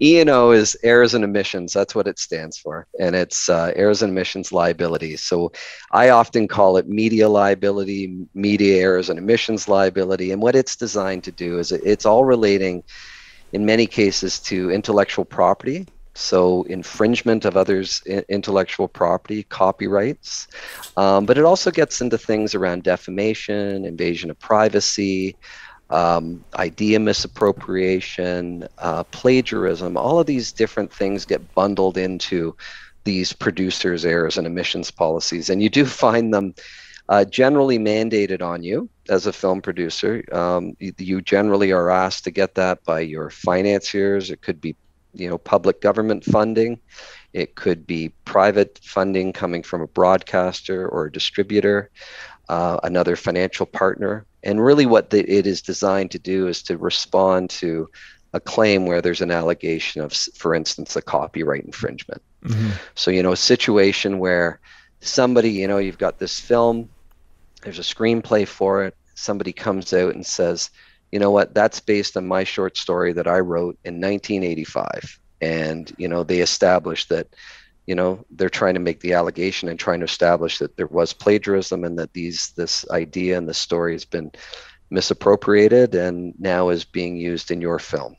E&O is errors and omissions. That's what it stands for. And it's uh, errors and omissions liability. So I often call it media liability, media errors and omissions liability. And what it's designed to do is it's all relating, in many cases, to intellectual property. So infringement of others' intellectual property, copyrights. Um, but it also gets into things around defamation, invasion of privacy um, idea misappropriation, uh, plagiarism, all of these different things get bundled into these producers' errors and omissions policies. And you do find them uh, generally mandated on you as a film producer. Um, you, you, generally are asked to get that by your financiers. It could be, you know, public government funding. It could be private funding coming from a broadcaster or a distributor, uh, another financial partner. And really, what the, it is designed to do is to respond to a claim where there's an allegation of, for instance, a copyright infringement. Mm-hmm. So, you know, a situation where somebody, you know, you've got this film, there's a screenplay for it, somebody comes out and says, you know what, that's based on my short story that I wrote in 1985. And, you know, they established that you know they're trying to make the allegation and trying to establish that there was plagiarism and that these this idea and the story has been misappropriated and now is being used in your film